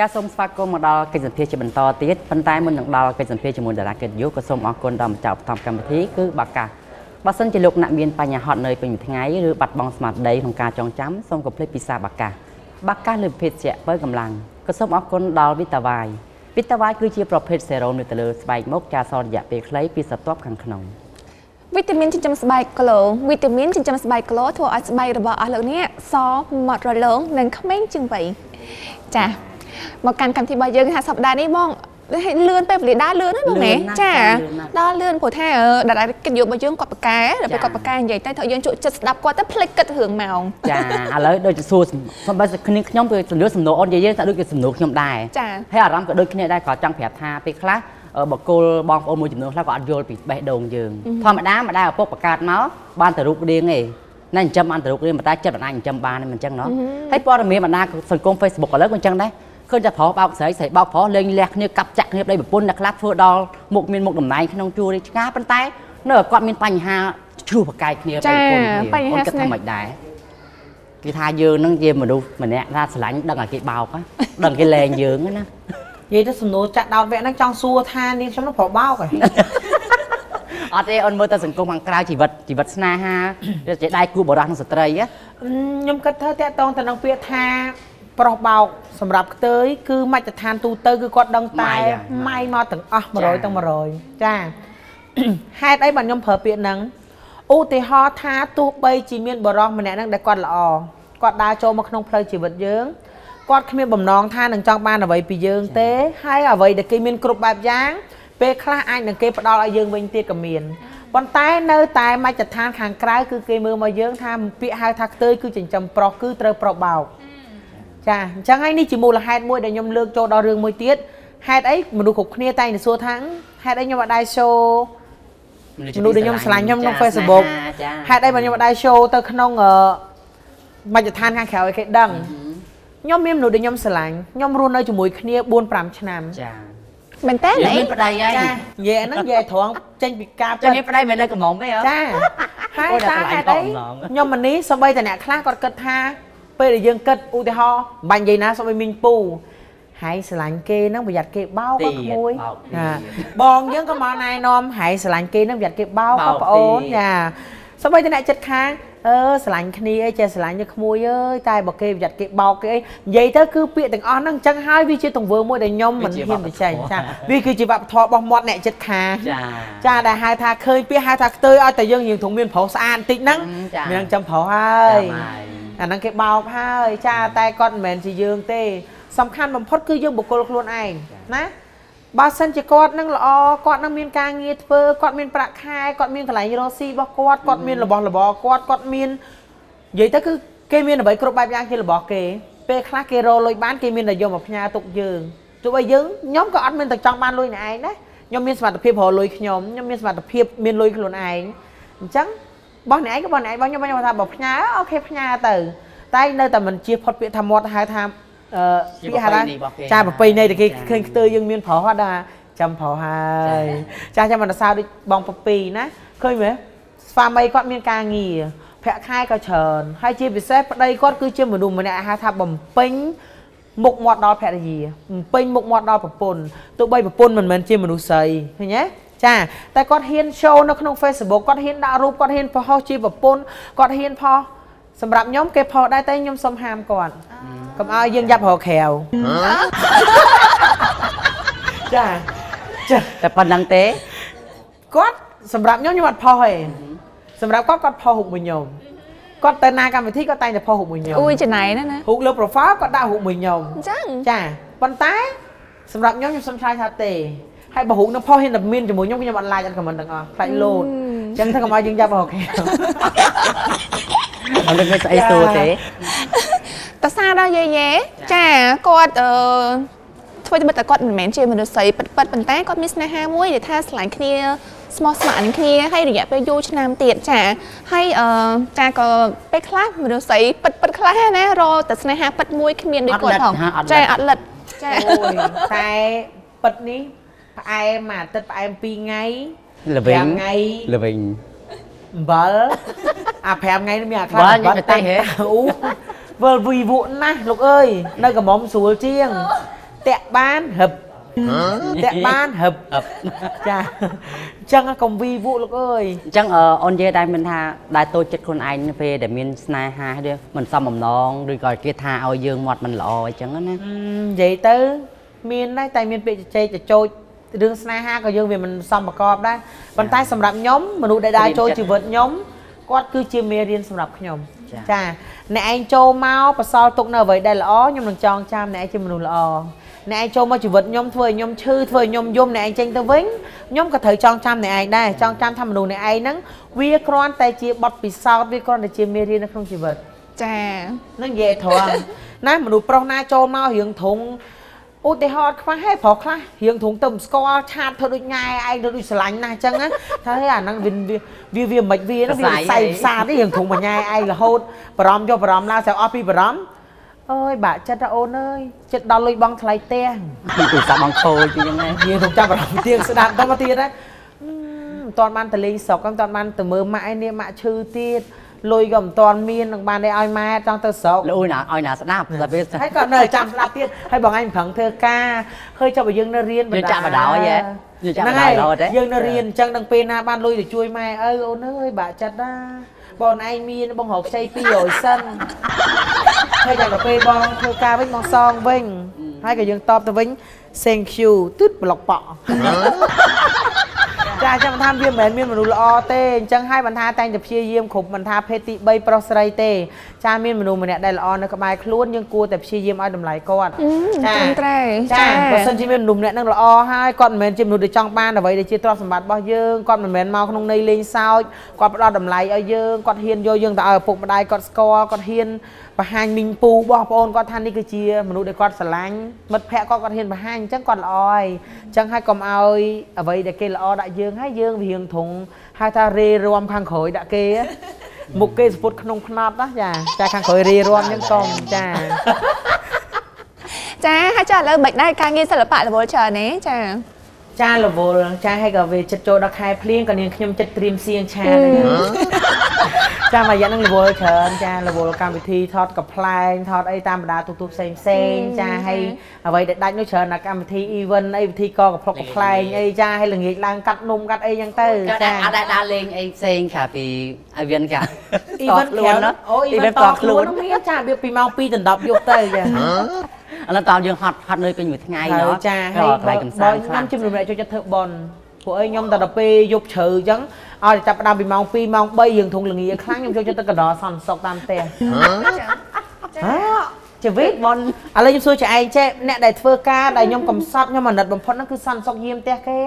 ចាសសូមស្វាគមន៍មកដល់កិច្ចសម្ភាសជាបន្តទៀតប៉ុន្តែមុននឹងដល់កិច្ចសម្ភាសជាមួយតារាកិត្តិយសក៏សូមអរគុណដល់ម្ចាស់ឧបត្ថម្ភកម្មវិធីគឺបាកាសបើសិនជាលោកអ្នកមានបញ្ហាហត់នឿយពេញមួយថ្ងៃឬបាត់បង់ស្មារតីក្នុងការចងចាំសូមកុំភ្លេចពិសាបាកាសបាកាសលើភេទជ្ជៈបើកម្លាំងក៏សូមអរគុណដល់វីតាវ៉ាយវីតាវ៉ាយគឺជាប្រភេទសេរ៉ូមនៅទៅលើស្បែកមុខចាសរយៈពេលខ្លីពីសត្វខាងក្នុងវីតាមីនចិញ្ចឹមស្បែកក្លូវីតាមីនចិញ្ចឹមស្បែកក្លូធ្វើឲ្យស្បែករបស់អស់លោកអ្នកសម៉ត់រលោងនិងក្មេងជាងវ័យចា៎ មកកាន់កម្មវិធីរបស់យើងថាសប្តាហ៍នេះបងលឿនពេលវេលាដើរលឿនណាបងណាចាដល់លឿនព្រោះថាតារាកិច្ចយករបស់យើងគាត់ប្រកែដល់ពេលគាត់ប្រកែនិយាយទៅធ្វើយើងជក់ចិត្តស្ដាប់គាត់ទៅភ្លេចគិតរឿងម៉ោងចាឥឡូវដូចសួរសំបីគ្នាខ្ញុំគឺសំណួរសំណួរអូននិយាយយើងថាដូចជាសំណួរខ្ញុំដែរចាហើយអារម្មណ៍ក៏ដូចគ្នាដែរក៏ចង់ប្រាប់ថាពេលខ្លះបកគលបងប្អូនមួយចំនួនខ្លះក៏អត់យល់ពីបេះដូងយើងធម្មតាម្ដាយឪពុកបង្កើតមកបានតែរូបរាងទេណាចិញ្ចឹមបានតែរូបរាងប៉ុន្តែចិត្តមិនអាចចិញ្ចឹមបានមិនអញ្ចឹងណោះហើយព័ត៌មានបណ្ដាសង្គម Facebook ឥឡូវក៏អញ្ចឹងដែរ ឃើញតែប្រុសបោកស្រីស្រីបោកប្រុសលេងលះគ្នាកាប់ចាក់គ្នាប្តីប្រពន្ធអ្នកខ្លះធ្វើដល់មុខមានមុខតំណែងក្នុងជួររាជការប៉ុន្តែនៅគាត់មានបញ្ហាឈ្លោះប្រកែកគ្នាប្តីប្រពន្ធគ្នាបញ្ហាគិតថាមិនដែរគេថាយើងនឹងជាមនុស្សម្នាក់ថាស្រឡាញ់ដឹងឲ្យគេបោកដឹងគេលែងយើងណានិយាយទៅសំណួរចាក់ដោតវគ្គហ្នឹងចង់សួរថានាងខ្ញុំនឹងប្រុសបោកហ៎អត់ទេអូនមើលទៅសង្គមខាងក្រៅជីវិតជីវិតស្នេហាជាដៃគូបរិះនិងស្ត្រីខ្ញុំគិតថាតកតងទៅនឹងពាក្យថា ប្រុសបោកសម្រាប់ខ្ទើយគឺមជ្ឈដ្ឋានទូទៅគឺគាត់ដឹងតែម៉ៃមកទាំងអស់100ទាំង100ចាហេតុអីបាទខ្ញុំប្រើពាក្យហ្នឹងឧទាហរណ៍ថាទោះបីជាមានបរិះម្នាក់ហ្នឹងដែលគាត់ល្អគាត់ដើរចូលមកក្នុងផ្លូវជីវិតយើងគាត់គ្មានបំណងថានឹងចង់បានអ្វីពីយើងទេហើយអ្វីដែលគេមានគ្រប់បែបយ៉ាងពេលខ្លះអាចនឹងគេផ្ដល់ឲ្យយើងវិញទៀតក៏មានប៉ុន្តែនៅតែមជ្ឈដ្ឋានខាងក្រៅគឺគេមើលមកយើងថាពាក្យហៅថាខ្ទើយគឺចិញ្ចឹមប្រុសគឺត្រូវប្រុសបោក ចាអញ្ចឹងហើយនេះជាមូលហេតុមួយដែលខ្ញុំលើកចូលដល់រឿងមួយទៀតហេតុអីមនុស្សគ្រប់គ្នាតែងតែសួរថាហេតុអីខ្ញុំអត់ដែរ show មនុស្សដែលខ្ញុំឆ្លាញ់ខ្ញុំក្នុង Facebook ហេតុអីបើខ្ញុំអត់ដែរ show ទៅក្នុងមជ្ឈដ្ឋានខាងក្រៅឲ្យគេដឹងខ្ញុំមានមនុស្សដែលខ្ញុំស្រឡាញ់ខ្ញុំរស់នៅជាមួយគ្នា4 5ឆ្នាំចាមែនតើអីមានប្តីហើយនិយាយហ្នឹងនិយាយត្រង់ចេញពីការចាមានប្តីមិននៅកំងទេហ៎ចាហើយតាហេតុអីខ្ញុំមនេះសម្បីតែអ្នកខ្លះគាត់គិតថា ពេលដែលយើងគិតឧទាហរណ៍បាញ់និយាយណាសូមឲ្យមីងពូហើយស្រឡាញ់គេហ្នឹងប្រយ័ត្នគេបោកក៏ក្មួយចាបងយើងក៏មកណែនាំហើយស្រឡាញ់គេហ្នឹងប្រយ័ត្នគេបោកក៏ប្អូនចាសម្បីតែអ្នកចិត្តខាងអឺស្រឡាញ់គ្នាអីចេះស្រឡាញ់ទៅក្មួយអើយតែបើគេប្រយ័ត្នគេបោកគេអីនិយាយទៅគឺពាក្យទាំងអស់ហ្នឹងអញ្ចឹងហើយវាជាទង្វើមួយដែលខ្ញុំមិនហ៊ានទៅចែកចាវាគឺជាវប្បធម៌របស់មាត់អ្នកចិត្តខាចាចាដែលហៅថាឃើញពាក្យហៅថាខ្ទើយឲ្យតែយើងយើងធំមានប្រុសស្អាតបន្តិចហ្នឹងមានចាំប្រុសហើយ អាហ្នឹងគេបោកហើយចាតែគាត់មិនមែនជាយើងទេ សំខាន់បំផុតគឺយើងបុគ្គលខ្លួនឯងណាបើសិនជាគាត់នឹងល្អគាត់នឹងមានការងារធ្វើគាត់មានប្រាក់ខែគាត់មានកន្លែងរកស៊ីរបស់គាត់គាត់មានរបស់របរគាត់គាត់មាននិយាយទៅគឺគេមានអ្វីគ្រប់បែបយ៉ាងជារបស់គេពេលខ្លះគេរកលុយបានគេមានតែយកមកផ្ញើទុកយើងទោះបីយើងខ្ញុំក៏អត់មានតែចង់បានលុយអ្នកឯងណាខ្ញុំមានសមត្ថភាពរកលុយខ្ញុំខ្ញុំមានសមត្ថភាពមានលុយខ្លួនឯងអញ្ចឹង បោះអ្នកឯងក៏បោះអ្នកឯងបោះខ្ញុំខ្ញុំថាបើផ្ញើអូខេផ្ញើទៅ តែនៅតែមិនជៀសផុតពាក្យថាមាត់ហៅថាអឺពាក្យហៅថាចាប្រពៃណីតែគេឃើញខ្ទើយើងមានប្រុសអត់ដែរចាំប្រុសហើយចាចាំមិនសើដូចបងពពីណាឃើញមែនស្វាមីគាត់មានការងារប្រាក់ខែក៏ច្រើនហើយជាពិសេសប្តីគាត់គឺជាមនុស្សម្នាក់ហៅថាបំពេញមុខមាត់ដល់ភរិយាបំពេញមុខមាត់ដល់ប្រពន្ធទោះបីប្រពន្ធមិនមែនជាមនុស្សស្រីឃើញទេ ចាតែគាត់ហ៊ាន show នៅក្នុង Facebook គាត់ហ៊ានដាក់រូបគាត់ហ៊ានផុសជាប្រពន្ធគាត់ហ៊ានផុសសម្រាប់ខ្ញុំគេផុសដែរតែខ្ញុំសុំហាមគាត់កុំឲ្យយើងយ៉ាប់រកក្រៅចាចាតែប៉ុណ្្នឹងទេគាត់សម្រាប់ខ្ញុំខ្ញុំអត់ផុសទេសម្រាប់គាត់គាត់ផុសរូបមួយខ្ញុំគាត់ទៅណាកម្មវិធីគាត់តែងតែផុសរូបមួយខ្ញុំអួយច្នៃណាណារូបលើ profile គាត់ដាក់រូបមួយខ្ញុំអញ្ចឹងចាប៉ុន្តែសម្រាប់ខ្ញុំខ្ញុំសុំឆ្លើយថាទេ ហើយបើរូបនឹងផុសហ៊ានតែមានជាមួយខ្ញុំខ្ញុំអត់ like អត់ comment ទាំងអស់ខ្លាចលោតអញ្ចឹងថាកុំឲ្យយើងចាប់រកគេអត់មានស្អីសួរទេតសារដល់យាយយេចាគាត់អឺធ្វើទៅតែគាត់មិនមែនជាមនុស្សស្រីពិតពិតប៉ុន្តែគាត់មានស្នេហាមួយដែលថាស្រឡាញ់គ្នាស្មោះស្ម័គ្រនឹងគ្នាហើយរយៈពេលយូរឆ្នាំទៀតចាហើយអឺចាក៏ពេលខ្លះមនុស្សស្រីពិតពិតខ្លះណារតែស្នេហាពិតមួយគ្មានដូចគាត់ផងចាអត់លិតចាអូយតែពិតនេះ ផ្អែមអាទិត្យផ្អែម2ថ្ងៃល្វិញថ្ងៃល្វិញអំបិលអា5ថ្ងៃនេះមានអាខ្លះអំបិលទេអូវិលវីវក់ណាស់លោកអើយនៅកំមុំស្រួលជាងតាក់បានហឹបតាក់បានហឹបចាអញ្ចឹងកុំវីវក់លោកអើយអញ្ចឹងអូននិយាយដែរមានថាដែរតូចចិត្តខ្លួនឯងពេលដែលមានស្នេហាទេមិនសមបំណងឬក៏គេថាឲ្យយើងមាត់មិនល្អអញ្ចឹងណានិយាយទៅមានដែរតែមានពាក្យជជែកចចោច រឿងស្នេហាក៏យើងវាមិនសមប្រកបដែរប៉ុន្តែសម្រាប់ខ្ញុំមនុស្សដែលដើរចូលជីវិតខ្ញុំគាត់គឺជាមេរៀនសម្រាប់ខ្ញុំចាអ្នកឯងចូលមកបសល់ទុកនៅអ្វីដែលល្អខ្ញុំនឹងចងចាំអ្នកឯងជាមនុស្សល្អអ្នកឯងចូលមកជីវិតខ្ញុំធ្វើឲ្យខ្ញុំឈឺធ្វើឲ្យខ្ញុំយំអ្នកឯងចេញទៅវិញខ្ញុំក៏ត្រូវចងចាំអ្នកឯងដែរចងចាំថាមនុស្សអ្នកឯងហ្នឹងវាគ្រាន់តែជាបទពិសោធន៍វាគ្រាន់តែជាមេរៀននៅក្នុងជីវិតចានឹងនិយាយត្រង់ណាមនុស្សប្រុសណាចូលមករៀងធំ ឧទាហរណ៍ខ្វះហេប្រុសខ្លះរៀងធំទៅស្គាល់ឆាតធ្វើដូចញ៉ែឯងទៅដូចស្រឡាញ់ណាស់អញ្ចឹងណាថាហេអាហ្នឹងវាវាវាមិនវាវាផ្សៃផ្សាទេរៀងធំមួយញ៉ែឯងរហូតបារម្ភយកបារម្ភឡើងស្អស់ពីបារម្ភអើយបាក់ចិត្តអូនអើយចិត្តដល់លុយបងថ្លៃផ្ទះពីទូរស័ព្ទបងខូចជាងហ្នឹងយើងទៅចាប់អារម្មណ៍ទៀងស្ដាប់ទៅមកទៀតណាមិនតាន់បានទៅលេងស្រុកមិនតាន់បានទៅមើលម៉ាក់ឯនេះម៉ាក់ឈឺទៀត លុយក៏មិនតាន់មាននឹងបានឲ្យម៉ែចង់ទៅស្រុកលុយណាឲ្យណាស្ដាប់តែពេលហើយក៏នៅចាំស្ដាប់ទៀតហើយបងឯងប្រឹងធ្វើការឃើញចាប់ឲ្យយើងនៅរៀនបណ្ដាយើងចាក់បដ ாய் ហ៎យើងចាក់បដ ாய் រហូតទេយើងនៅរៀនអញ្ចឹងដល់ពេលណាបានលុយទៅជួយម៉ែឪអូនអើយបាក់ចិត្តណាបងឯងមានបងរកខ្ចី200សិនហើយដល់ពេលបងធ្វើការវិញបងសងវិញហើយក៏យើងតបទៅវិញ thank you ទឺតប្លុកប៉ ចាចាំថាវាមិនមែនមានមនុស្សល្អទេអញ្ចឹងហើយបានថាតែងតែព្យាយាមគ្រប់មិនថាភេទទី3ប្រុសស្រីទេចាមានមនុស្សម្នាក់ដែលល្អនៅក្បែរខ្លួនយើងគួរតែព្យាយាមឲ្យតម្លៃគាត់ចាត្រឹមត្រូវចាបើសិនជាមានមនុស្សម្នាក់នឹងល្អហើយគាត់មិនមែនជាមនុស្សដែលចង់បានអ្វីដែលជាទ្រព្យសម្បត្តិរបស់យើងគាត់មិនមែនមកក្នុងន័យលេងសើចគាត់ផ្ដល់តម្លៃឲ្យយើងគាត់ហ៊ានយកយើងទៅឲ្យឪពុកម្ដាយគាត់ស្គាល់គាត់ហ៊ានបង្ហាញមីងពូបងប្អូនគាត់ថានេះគឺជាមនុស្សដែលគាត់ស្រឡាញ់មិត្តភ័ក្តិគាត់គាត់ហ៊ានបង្ហាញអញ្ចឹងគាត់ល្អហើយអញ្ចឹងហើយកុំឲ្យអ្វីដែលគេល្អដាក់យើងហើយយើងវារៀងធុងហៅថារេរំខាងក្រោយដាក់គេមុខគេសពុតក្នុងភ្នត់ណាចាចាខាងក្រោយរេរំអញ្ចឹងកុំចាចាហើយចាឥឡូវមិនដែរការងារសិល្បៈរវល់ច្រើនទេចាចារវល់ចាហើយក៏វាចិត្តចូលដល់ខែភ្លៀងក៏នាងខ្ញុំចិត្តត្រៀមសៀងឆា ចាមួយរយៈហ្នឹងរវល់ច្រើនចារវល់កម្មវិធីថតកំ pl ែងថតអីតាមបណ្ដាទូទូផ្សេងផ្សេងចាហើយអ្វីដែលដាច់នោះច្រើនណាកម្មវិធី event អីវិធីកកំ pl កំ pl ែងអីចាហើយល្ងាចឡើងកាត់នំកាត់អីចឹងទៅចាអត់ដែរដើរលេងអីផ្សេងខាពី event កា event ខ្លួនអូ event តខ្លួនមានចាវាពីម៉ោង2ដល់10យប់ទៅចាឥឡូវតើយើងហត់ហត់នៅពេញមួយថ្ងៃណោះចាហើយថ្លៃកំសាន្តខ្លះខ្ញុំជំនុំអ្នកចូលចិត្តធ្វើបន់ពួកអីខ្ញុំតែដល់ពេលយប់ជ្រៅអញ្ចឹង ឲ្យចាប់ផ្ដើមពីម៉ោង2ម៉ោង3យើងធុងល្ងាខ្លាំងខ្ញុំចូលចិត្តទៅកណ្ដោសន្តិសុខតាមផ្ទះចាជីវិតបនឥឡូវខ្ញុំសួរចឯងចេះអ្នកដែលធ្វើការដែលខ្ញុំកំសត់ខ្ញុំអាណិតបំផុតហ្នឹងគឺសន្តិសុខយាមផ្ទះគេ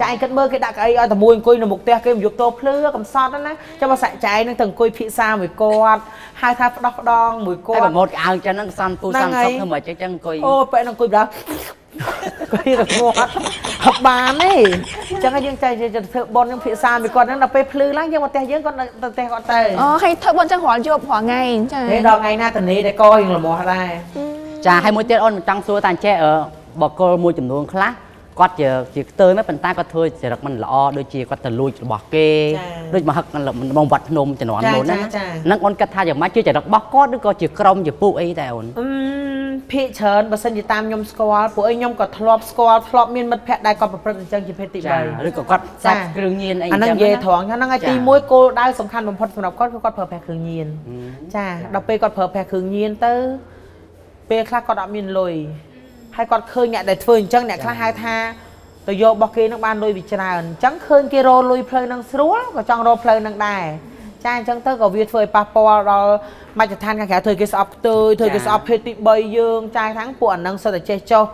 ចាឯងគិតមើលគេដាក់កៅអីឲ្យតែមួយអង្គុយនៅមុខផ្ទះគេមកយកតោភ្លឺកំសត់ណាចាំមកសាក់ចែងនឹងទៅអង្គុយភាសាមួយគាត់ហៅថាផ្ដោះផ្ដងមួយគាត់តែប្រមូតកៅចឹងហ្នឹងសន្តិពូសន្តិសុខធ្វើមកចឹងចឹងអង្គុយអូពេលហ្នឹងអង្គុយដល់ គាត់រត់ហប់បានទេអញ្ចឹងយើងចែកទៅធ្វើបនយើងភាសាមួយគាត់ហ្នឹងដល់ពេលភ្លឺឡើងយើងមកផ្ទះយើងគាត់ទៅផ្ទះគាត់ទៅអូហើយធ្វើបនចឹងរាល់យប់រាល់ថ្ងៃចាពេលដល់ថ្ងៃណាតនីតែកយើងលមាស់ដែរចាហើយមួយទៀតអូនចង់សួរតាចេះបកគលមួយចំនួនខ្លះគាត់ជាជាខ្ទើយមកប៉ុន្តែគាត់ធ្វើចរិតមិនល្អដូចជាគាត់ទៅលួចរបស់គេដូចមកហឹកមកវត្តភ្នំជំនាន់មុនណាហ្នឹងអូនគិតថាយ៉ាងម៉េចជាចរិតរបស់គាត់ឬក៏ជាក្រុមជាពួកអីតែអូនអឺ ភាកច្រើនបើសិនជាតាមខ្ញុំស្គាល់ពួកអីខ្ញុំក៏ធ្លាប់ស្គាល់ធ្លាប់មានមិត្តភ័ក្តិដែលគាត់ប្រព្រឹត្តអញ្ចឹងជាភេទទី3ឬក៏គាត់សាច់គ្រឿងញៀនអីអញ្ចឹងអាហ្នឹងនិយាយត្រង់ហ្នឹងហើយទី1គោលដៅសំខាន់បំផុតសម្រាប់គាត់គឺគាត់ប្រើប្រាស់គ្រឿងញៀនចាដល់ពេលគាត់ប្រើប្រាស់គ្រឿងញៀនទៅពេលខ្លះគាត់អត់មានលុយហើយគាត់ឃើញអ្នកដែលធ្វើអញ្ចឹងអ្នកខ្លះហៅថាទៅយករបស់គេនឹងបានលុយវាច្រើនអញ្ចឹងឃើញគេរលុយផ្លូវនឹងស្រួលក៏ចង់រកផ្លូវនឹងដែរ ចាអញ្ចឹងទៅក៏វាធ្វើឲ្យប៉ះពាល់ដល់មជ្ឈដ្ឋានខាងក្រៅធ្វើគេស្អប់ខ្ទើយធ្វើគេស្អប់ភេទទី3យើងចាយខាងពួកអានឹងសិតតែចេះចុះ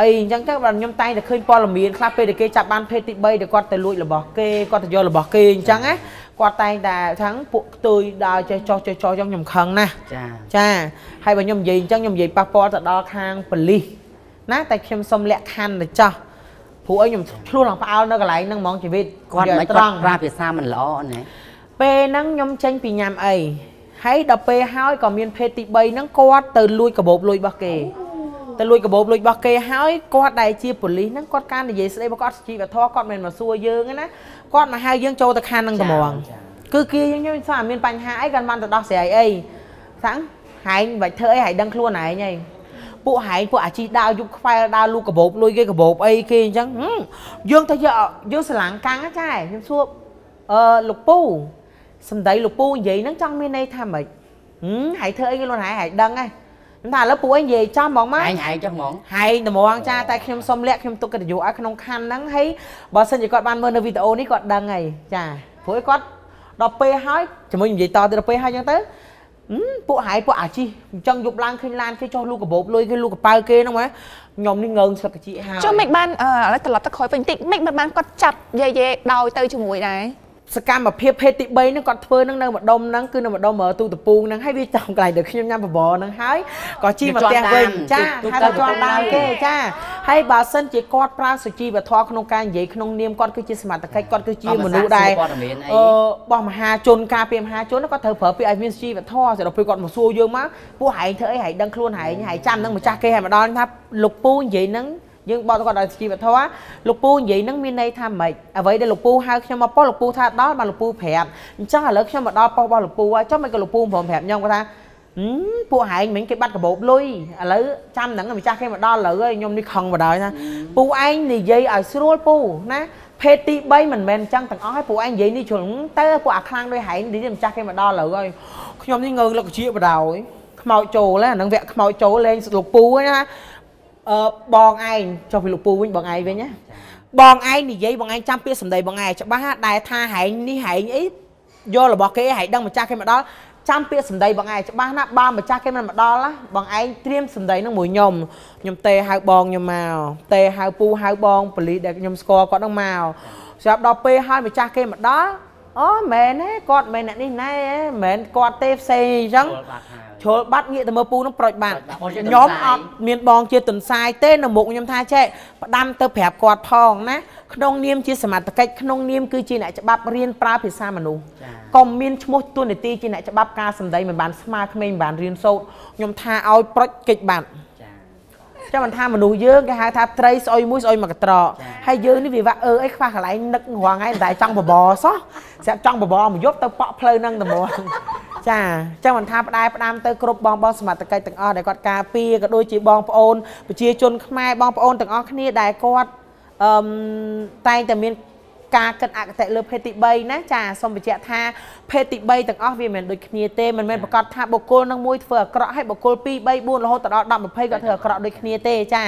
អីអញ្ចឹងទៅបាទខ្ញុំតែងតែឃើញព័ត៌មានខ្លះពេលដែលគេចាប់បានភេទទី3ដែលគាត់ទៅលួចរបស់គេគាត់ទៅយករបស់គេអញ្ចឹងណាគាត់តែងតែថាងពួកខ្ទួយដើរចេះចោះចេះចោះចឹងខ្ញុំខឹងណាស់ចាចាហើយបើខ្ញុំនិយាយអញ្ចឹងខ្ញុំនិយាយប៉ះពាល់ទៅដល់ខាងប៉ូលីសណាតែខ្ញុំសុំលក្ខខណ្ឌទៅចោះព្រោះអីខ្ញុំឆ្លោះឡើងផ្អើលនៅកន្លែងហ្នឹងហ្មងជីវិតគាត់មិនត្រង់ប្រាភាសាមិនល្អណា ពេលហ្នឹងខ្ញុំចេញពីញ៉ាំអីហើយដល់ពេលហើយក៏មានភេទទី3ហ្នឹងគាត់ទៅលួចកាបូបលួចរបស់គេទៅលួចកាបូបលួចរបស់គេហើយគាត់ដែលជាប៉ូលីសហ្នឹងគាត់ការនិយាយស្ដីរបស់គាត់ជីវធម៌គាត់មិនមកសួរយើងណាគាត់មកហៅយើងចូលទៅខាននឹងត្មងគឺគេយើងខ្ញុំថាមានបញ្ហាអីគាត់បានទៅដោះស្រាយអីសាំងហែងបាច់ធ្វើអីហែងដឹងខ្លួនឯងហីពួកហែងពួកអាជីដើរយប់ខ្វែដើរលូកបោបលុយគេកបោបអីគេអញ្ចឹងយើងទៅយកយើងស្រឡាំងកាំងចាខ្ញុំសួរអឺលោកពូ សំដីលោកពូនិយាយហ្នឹងចង់មានន័យថាម៉េចហឹមហែងធ្វើអីគេលន់ហែងហែងដឹងហ៎ខ្ញុំថាឥឡូវពូអីនិយាយចំហ្មងមកហែងហែងចុះហ្មងហែងត្មងចាតែខ្ញុំសុំលាក់ខ្ញុំទុកកិត្តិយសឲ្យក្នុងខណ្ឌហ្នឹងហើយបើសិនជាគាត់បានមើលនៅវីដេអូនេះគាត់ដឹងហើយចាព្រោះគាត់ដល់ពេលហើយជាមួយនិយាយតទៅដល់ពេលហើយអញ្ចឹងទៅពួកហាយពួកអាជីអញ្ចឹងយប់ឡើងឃើញឡានគេចុះលូកបោបលុយគេលូកប៉ៅគេហ្នឹងម៉ែខ្ញុំនេះងើងស្លឹកកជីហើយចុះមិនបានឥឡូវត្រឡប់ទៅក្រោយវិញតិចមិនបានគាត់ចាប់យាយយាដោយទៅជាមួយដែរ សកម្មភាពភេទទី3ហ្នឹងគាត់ធ្វើនឹងនៅម្ដុំហ្នឹងគឺនៅម្ដុំទូតពូងហ្នឹងហើយវាចំកន្លែងដែលខ្ញុំញ៉ាំបបរហ្នឹងហើយក៏ជីមកផ្ទះវិញចាហើយទៅជាប់ដើមគេចាហើយបើសិនជាគាត់ប្រើសុជីវធម៌ក្នុងការនិយាយក្នុងនាមគាត់គឺជាសមត្ថកិច្ចគាត់គឺជាមនុស្សដែលអឺបោះមហាជនការពារមហាជនគាត់ត្រូវប្រើពាក្យឲ្យមានសុជីវធម៌សម្រាប់ពេលគាត់មកសួរយើងមកពួកហែងធ្វើអីហែងដឹងខ្លួនហែងហែងចាំនឹងម្ចាស់គេហែងម្ដងថាលោកពូនិយាយហ្នឹង យើងបកគាត់ដល់ជីវធម៌លោកពូនិយាយនឹងមានន័យថាម៉េចអ្វីដែលលោកពូហៅខ្ញុំមកប៉ុស្តិ៍លោកពូថាដល់បានលោកពូប្រាប់អញ្ចឹងឥឡូវខ្ញុំមកដល់ប៉ុស្តិ៍របស់លោកពូហើយចុះមិនក៏លោកពូព្រមប្រាប់ខ្ញុំគាត់ថាពួកហែងមិញគេបាត់កាបូបលុយឥឡូវចាំហ្នឹងម្ចាស់គេមកដល់ឥឡូវហើយខ្ញុំនេះខឹងបដ ாய் ណាពូឯងនិយាយឲ្យស្រួលពូណាភេទទី3មិនមែនអញ្ចឹងទាំងអស់ហើយពូឯងនិយាយនេះជ្រុលទៅពួកអាខ្លាំងដោយហែងនិយាយម្ចាស់គេមកដល់ឥឡូវហើយខ្ញុំនេះងើងលឹកជាបដ ாய் ខ្មោចចូលហ្នឹងវគ្គខ្មោចចូលលេងលោកពូណា អឺបងឯងចុះពីលោកពូវិញបងឯងវិញណាបងឯងនិយាយបងឯងចាំពាក្យសម្ដីបងឯងច្បាស់ដែរថាហែងនេះហែងអីយករបស់គេហែងដឹងម្ចាស់គេមកដល់ចាំពាក្យសម្ដីបងឯងច្បាស់ណាបើម្ចាស់គេមិនមកដល់ណាបងឯងត្រៀមសម្ដីនឹងមួយខ្ញុំខ្ញុំទេហៅបងខ្ញុំមកទេហៅពូហៅបងបលីដែលខ្ញុំស្គាល់គាត់នឹងមកស្រាប់ដល់ពេលហើយម្ចាស់គេមកដល់ អូមែនទេគាត់មែនអ្នកនេះណែមែនគាត់ទេផ្សេងអញ្ចឹងជ្រុលបាត់ងាកទៅមើលពូនឹងប្រូចបាត់ខ្ញុំអត់មានបងជាទុនសាយទេនៅមុខខ្ញុំថាចេះផ្ដាំទៅប្រាប់គាត់ផងណាក្នុងនាមជាសមត្ថកិច្ចក្នុងនាមគឺជាអ្នកច្បាប់រៀនប្រើភាសាមនុស្សកុំមានឈ្មោះទួនាទីជាអ្នកច្បាប់ការសម្ដីមិនបានស្មើក្មេងមិនបានរៀនសូត្រខ្ញុំថាឲ្យប្រូចកិច្ចបាត់ ចាំមិនថាមនុស្សយើងគេហៅថាត្រីស្អុយមួយស្អុយមួយកត្រកហើយយើងនេះវាវាអឺអីខ្វះកន្លែងនឹករងថ្ងៃតែចង់បបសោះស្រាប់ចង់បបមកយប់ទៅប៉ក់ផ្លូវនឹងតែមកចាចឹងមិនថាផ្ដែផ្ដាំទៅគ្រប់បងបងសមត្ថកិច្ចទាំងអស់ដែលគាត់ការពារក៏ដូចជាបងប្អូនប្រជាជនខ្មែរបងប្អូនទាំងអស់គ្នាដែលគាត់អឺតែងតែមាន ការគិតអកតេលើភេទទី3ណាចាសូមបញ្ជាក់ថាភេទទី3ទាំងអស់វាមិនមែនដូចគ្នាទេមិនមែនប្រកាសថាបុគ្គលនឹងមួយធ្វើអាក្រក់ហើយបុគ្គល2 3 4រហូតដល់10 20ក៏ធ្វើអាក្រក់ដូចគ្នាទេចា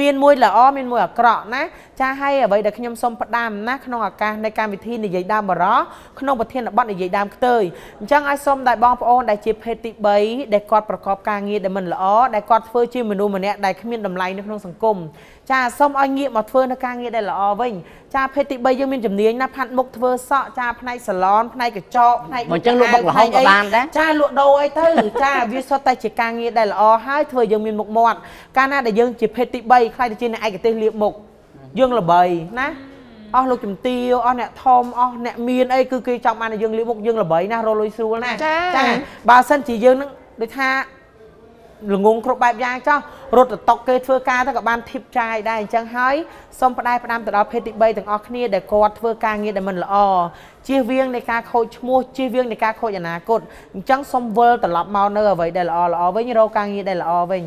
មានមួយល្អមានមួយអាក្រក់ណាចាហើយអ្វីដែលខ្ញុំសូមផ្ដាំណាក្នុងឱកាសនៃកម្មវិធីនិយាយដើមបរោះក្នុងប្រធានបទនិយាយដើមខ្ទើយអញ្ចឹងឲ្យសូមដែរបងប្អូនដែលជាភេទទី3ដែលគាត់ប្រកបការងារដែលមិនល្អដែលគាត់ធ្វើជាមនុស្សម្នាក់ដែលគ្មានតម្លៃនៅក្នុងសង្គមចាសូមឲ្យងាកមកធ្វើនៅការងារដែលល្អវិញចាភេទទី3យើងមានជំនាញណាផាត់មុខធ្វើសក់ចាផ្នែកសាឡនផ្នែកកញ្ចក់ផ្នែកអញ្ចឹងលក់បុករហូតក៏បានដែរចាលក់ដូរអីទៅចាវាសុទ្ធតែជាការងារដែលល្អហើយធ្វើយើងមានមុខមាត់កាលណាដែលយើងជាភេទទី3ខ្លាយទៅជាអ្នកឯកទេសលៀបមុខយើងល្បីណាអស់លោកជំទាវអស់អ្នកធំអស់អ្នកមានអីគឺគេចង់បានឲ្យយើងលៀបមុខយើងល្បីណារលុយស្រួលណាចាបើសិនជាយើងនឹងដូចថា ល្ងងគ្រប់បែបយ៉ាងចោះរត់ទៅតុកគេធ្វើការទៅក៏បានធីបចាយដែរអញ្ចឹងហើយសូមផ្ដែផ្ដាំទៅដល់ភេទទី3ទាំងអស់គ្នាដែលគាត់ធ្វើការងារដែលមិនល្អជៀសវាងនៃការខូចឈ្មោះជៀសវាងនៃការខូចអនាគតអញ្ចឹងសូមវិលត្រឡប់មកនៅអ្វីដែលល្អល្អវិញរកការងារដែលល្អវិញ